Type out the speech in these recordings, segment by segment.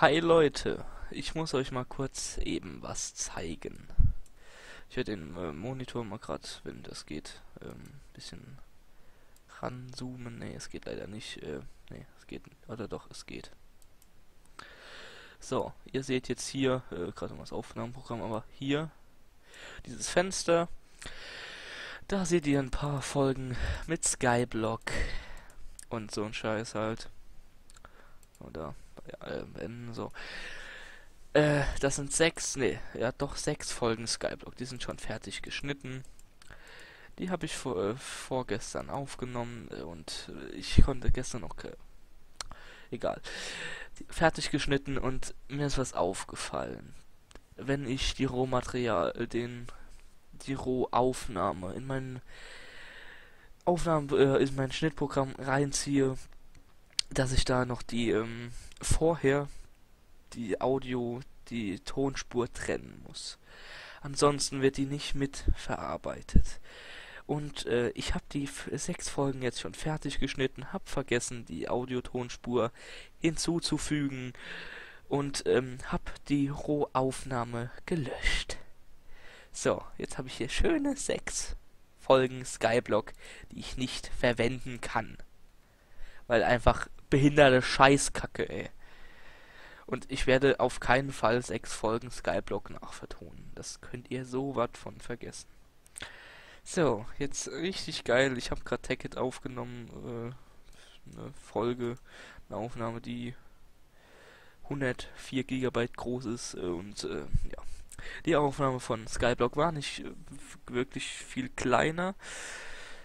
Hi Leute, ich muss euch mal kurz eben was zeigen. Ich werde den äh, Monitor mal gerade, wenn das geht, ähm, bisschen ranzoomen. Ne, es geht leider nicht. Äh, ne, es geht. Oder doch, es geht. So, ihr seht jetzt hier, äh, gerade mal das Aufnahmeprogramm, aber hier dieses Fenster. Da seht ihr ein paar Folgen mit Skyblock und so ein Scheiß halt. Oder ja, äh, so. Äh, das sind sechs, nee, ja doch sechs Folgen Skyblock. Die sind schon fertig geschnitten. Die habe ich vor, äh, vorgestern aufgenommen äh, und ich konnte gestern noch egal. Fertig geschnitten und mir ist was aufgefallen. Wenn ich die Rohmaterial, äh, den die Rohaufnahme in mein Aufnahmen äh, in mein Schnittprogramm reinziehe, dass ich da noch die ähm, vorher die Audio, die Tonspur trennen muss. Ansonsten wird die nicht mit verarbeitet. Und äh, ich habe die sechs Folgen jetzt schon fertig geschnitten, habe vergessen, die Audiotonspur hinzuzufügen und ähm, habe die Rohaufnahme gelöscht. So, jetzt habe ich hier schöne sechs Folgen Skyblock, die ich nicht verwenden kann. Weil einfach behinderte Scheißkacke, ey. Und ich werde auf keinen Fall sechs Folgen Skyblock nachvertonen. Das könnt ihr so was von vergessen. So, jetzt richtig geil. Ich habe gerade Tacket aufgenommen. Äh, eine Folge, eine Aufnahme, die 104 GB groß ist. Äh, und äh, ja, die Aufnahme von Skyblock war nicht äh, wirklich viel kleiner.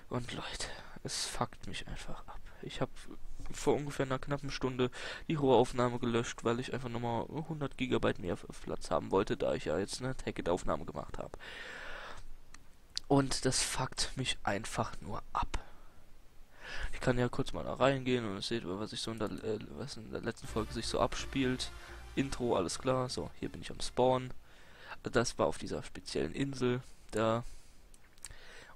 Und Leute, es fuckt mich einfach ab. Ich habe vor ungefähr einer knappen Stunde die hohe Aufnahme gelöscht, weil ich einfach nochmal 100 GB mehr Platz haben wollte, da ich ja jetzt eine Tacket-Aufnahme gemacht habe. Und das fuckt mich einfach nur ab. Ich kann ja kurz mal da reingehen und seht, was ich so in der, äh, was in der letzten Folge sich so abspielt. Intro, alles klar. So, hier bin ich am Spawn. Das war auf dieser speziellen Insel da.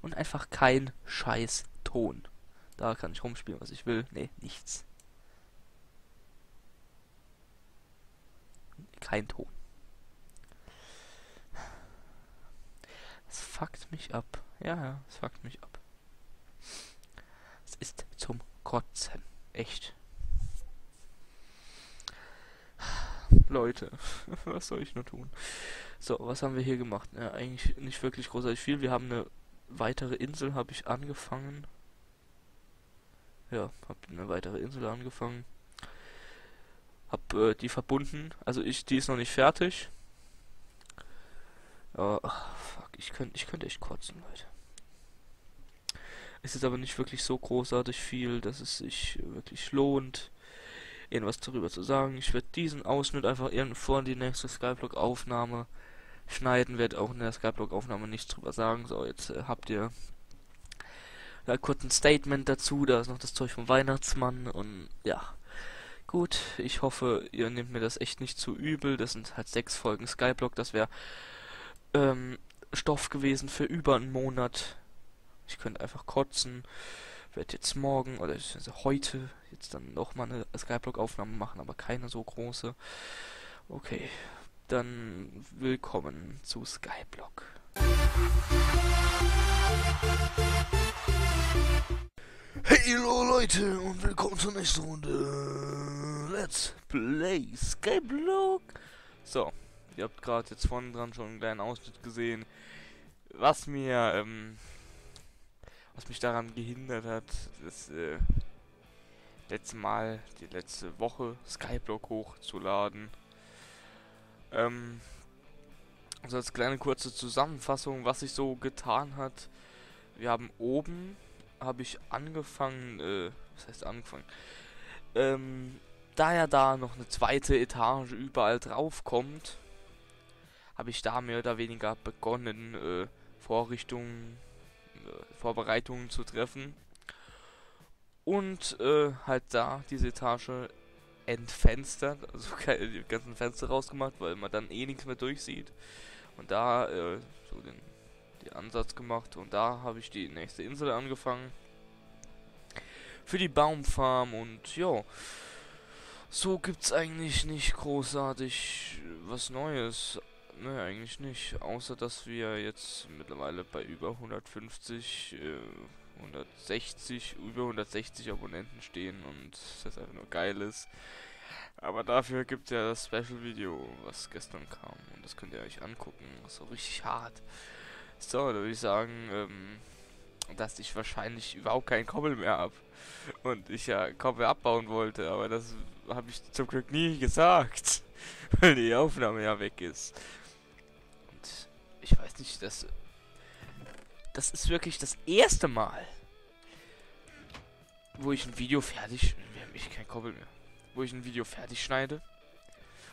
Und einfach kein scheiß Ton. Da kann ich rumspielen, was ich will. Nee, nichts. Kein Ton. Es fuckt mich ab. Ja, ja, es fuckt mich ab. Es ist zum Kotzen. Echt. Leute, was soll ich nur tun? So, was haben wir hier gemacht? Ja, eigentlich nicht wirklich großartig viel. Wir haben eine weitere Insel, habe ich angefangen. Ja, habe eine weitere Insel angefangen. Hab äh, die verbunden. Also ich, die ist noch nicht fertig. Oh, fuck, ich könnte ich könnte echt kotzen, Leute. Es ist aber nicht wirklich so großartig viel, dass es sich wirklich lohnt, irgendwas darüber zu sagen. Ich werde diesen Ausschnitt einfach irgendwo in die nächste Skyblock-Aufnahme schneiden, werde auch in der Skyblock-Aufnahme nichts drüber sagen. So, jetzt äh, habt ihr da kurz ein Statement dazu, da ist noch das Zeug vom Weihnachtsmann und ja. Gut, ich hoffe, ihr nehmt mir das echt nicht zu übel. Das sind halt sechs Folgen Skyblock, das wäre ähm, Stoff gewesen für über einen Monat. Ich könnte einfach kotzen. Werde jetzt morgen oder heute jetzt dann nochmal eine Skyblock-Aufnahme machen, aber keine so große. Okay, dann willkommen zu Skyblock. Hey Leute und willkommen zur nächsten Runde. Let's play Skyblock. So, Ihr habt gerade jetzt vorne dran schon einen kleinen Ausschnitt gesehen, was mir, ähm, was mich daran gehindert hat, das äh, letzte Mal, die letzte Woche Skyblock hochzuladen. Ähm, also als kleine kurze Zusammenfassung, was sich so getan hat. Wir haben oben, habe ich angefangen, äh, was heißt angefangen? Ähm, da ja da noch eine zweite Etage überall drauf kommt, habe ich da mehr oder weniger begonnen, äh, Vorrichtungen, äh, Vorbereitungen zu treffen. Und äh, halt da diese Etage entfenstert, also die ganzen Fenster rausgemacht, weil man dann eh nichts mehr durchsieht. Und da äh, so den, Ansatz gemacht und da habe ich die nächste Insel angefangen. Für die Baumfarm und ja. so gibt's eigentlich nicht großartig was Neues. Ne, eigentlich nicht. Außer, dass wir jetzt mittlerweile bei über 150, äh, 160, über 160 Abonnenten stehen und das einfach nur geil ist. Aber dafür gibt ja das Special-Video, was gestern kam. Und das könnt ihr euch angucken. So richtig hart. So, da würde ich sagen, ähm, dass ich wahrscheinlich überhaupt keinen Koppel mehr habe. Und ich ja Koppel abbauen wollte, aber das habe ich zum Glück nie gesagt. Weil die Aufnahme ja weg ist. Und ich weiß nicht, das. Das ist wirklich das erste Mal, wo ich ein Video fertig. Wir haben echt kein Koppel mehr wo ich ein Video fertig schneide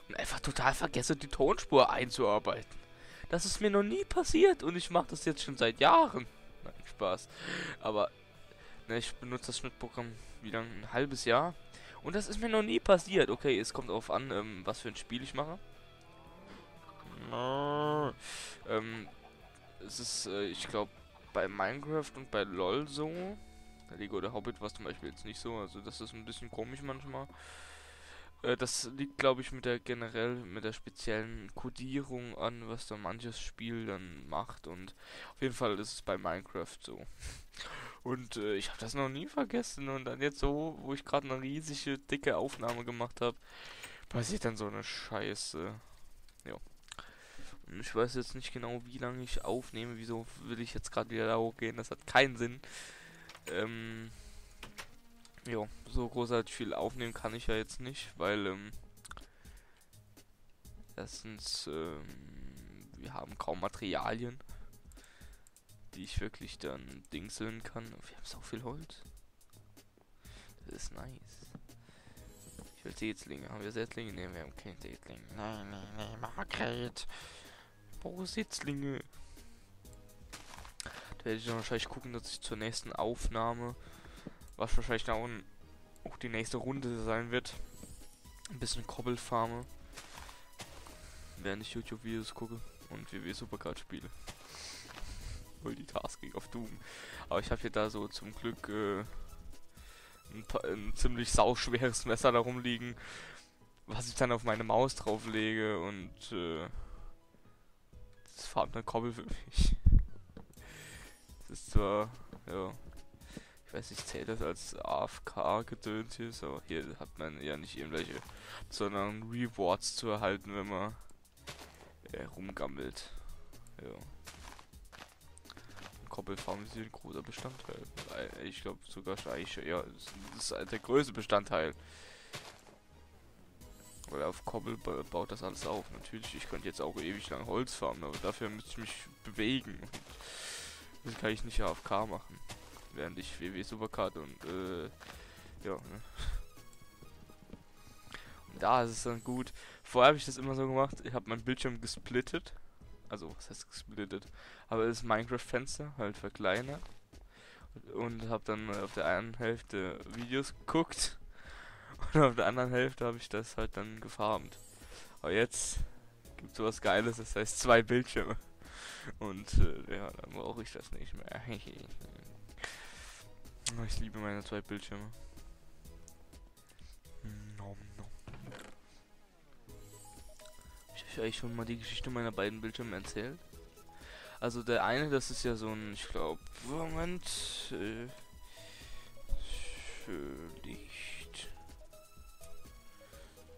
und einfach total vergesse, die Tonspur einzuarbeiten. Das ist mir noch nie passiert und ich mache das jetzt schon seit Jahren. Nein, Spaß. Aber ne, ich benutze das Schnittprogramm wie lange? Ein halbes Jahr. Und das ist mir noch nie passiert. Okay, es kommt darauf an, ähm, was für ein Spiel ich mache. Ähm, es ist, äh, ich glaube, bei Minecraft und bei LOL so. Lego der Hobbit war zum Beispiel jetzt nicht so. Also das ist ein bisschen komisch manchmal. Äh, das liegt, glaube ich, mit der generell, mit der speziellen Codierung an, was da manches Spiel dann macht. Und auf jeden Fall ist es bei Minecraft so. Und äh, ich habe das noch nie vergessen. Und dann jetzt so, wo ich gerade eine riesige, dicke Aufnahme gemacht habe, passiert dann so eine Scheiße. Ja. Und ich weiß jetzt nicht genau, wie lange ich aufnehme. Wieso will ich jetzt gerade wieder da hochgehen? Das hat keinen Sinn. Ähm, Jo, so großartig viel aufnehmen kann ich ja jetzt nicht, weil, ähm, erstens, ähm, wir haben kaum Materialien, die ich wirklich dann dingseln kann. Wir haben so viel Holz. Das ist nice. Ich will Setzlinge. Haben wir Setzlinge? Ne, wir haben keine Setzlinge. Nein, nein, nein, Margret. Brauche Setzlinge. Da werde ich dann wahrscheinlich gucken, dass ich zur nächsten Aufnahme was wahrscheinlich da unten auch die nächste Runde sein wird. Ein bisschen Kobbelfarme. Während ich YouTube-Videos gucke und WW Supercard spiele. Multitasking auf Doom. Aber ich habe hier da so zum Glück äh, ein, ein, ziemlich sauschweres Messer da rumliegen, was ich dann auf meine Maus drauflege und äh, das farbt eine Kobbel für mich. Das ist zwar, ja, weiß nicht, zählt das als AFK-Gedöns hier? So, hier hat man ja nicht irgendwelche, sondern Rewards zu erhalten, wenn man äh, rumgammelt. Ja. Koppelfarm ist hier ein großer Bestandteil. Ich glaube sogar eigentlich, ja, das ist der größte Bestandteil. Weil auf Koppel baut das alles auf. Natürlich, ich könnte jetzt auch ewig lang Holz farmen, aber dafür müsste ich mich bewegen. Das kann ich nicht AFK machen während ich WW Supercard und äh, ja. Ne? Und da ist es dann gut. Vorher habe ich das immer so gemacht, ich habe mein Bildschirm gesplittet. Also, was heißt gesplittet? Aber das Minecraft-Fenster halt verkleinert. Und habe dann auf der einen Hälfte Videos geguckt. Und auf der anderen Hälfte habe ich das halt dann gefarmt. Aber jetzt gibt es sowas Geiles, das heißt zwei Bildschirme. Und äh, ja, dann brauche ich das nicht mehr. Ich liebe meine zwei Bildschirme. Nom, nom. Ich habe euch schon mal die Geschichte meiner beiden Bildschirme erzählt. Also der eine, das ist ja so ein, ich glaube, Moment, äh, Licht.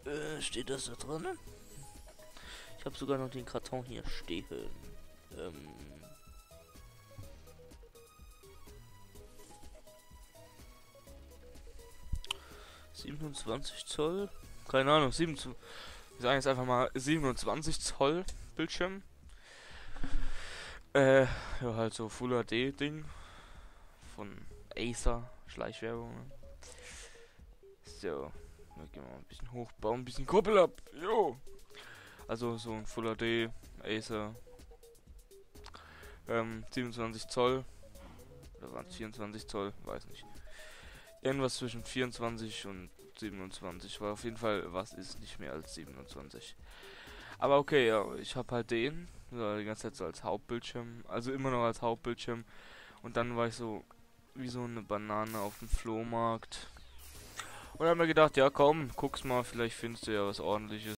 Äh, steht das da drin? Ich habe sogar noch den Karton hier stehen. Ähm, 27 Zoll? Keine Ahnung, 27, wir sagen jetzt einfach mal 27 Zoll Bildschirm. Äh, ja, halt so Full HD Ding von Acer, Schleichwerbung. So, wir gehen mal ein bisschen hochbauen, ein bisschen Kuppel ab. Jo. Also so ein Full HD Acer ähm, 27 Zoll oder waren es 24 Zoll, weiß nicht irgendwas zwischen 24 und 27. War auf jeden Fall, was ist nicht mehr als 27. Aber okay, ja, ich habe halt den, die ganze Zeit so als Hauptbildschirm, also immer noch als Hauptbildschirm. Und dann war ich so wie so eine Banane auf dem Flohmarkt Und dann haben wir gedacht, ja komm, guck's mal, vielleicht findest du ja was ordentliches.